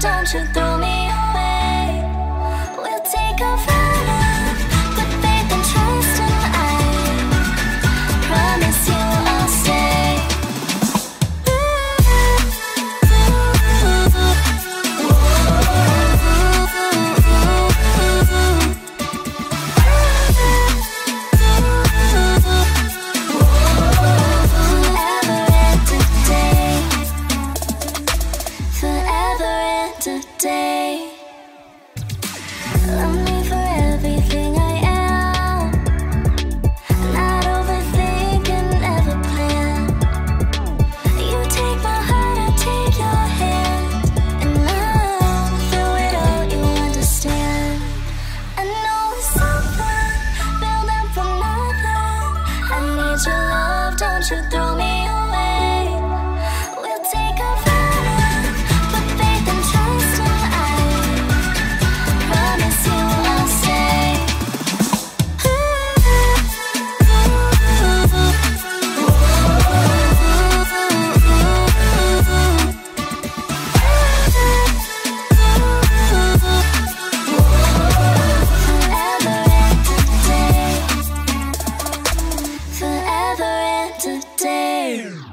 don't you throw me away. Forever and a day. Love me for everything I am. Not overthinking, never plan. You take my heart, I take your hand, and now through it all you understand. I know it's something building from nothing. I need your love, don't you throw me Forever and a day.